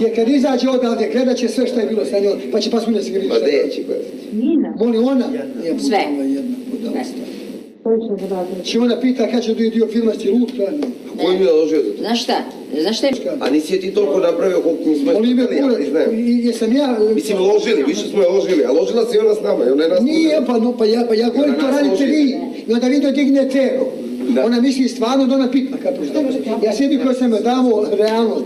Je kad izađe odavde, gledat će sve što je bilo sa njom, pa će pas da se griješ. Pa gdje će Nina. Moli ona? Jedna. Sve. Jedna. Sve. Če znači, ona pita kad će dio filma, si lud pravno. je. Koji mi je naložio za to? Znaš šta? Znaš šta je? A nisi je ti toliko napravio koliko mi smo Molim me, jesam ja... E, Mislim, ložili, više smo je ložili, a ložila se i ona s nama, i ona je nas... Nije, pa, no, pa, ja, pa ja govorim, to radite vi, i onda vi dodigne tero. Ona misli stvarno da ona pitna kako što. Ja sedim koja sam je damo realno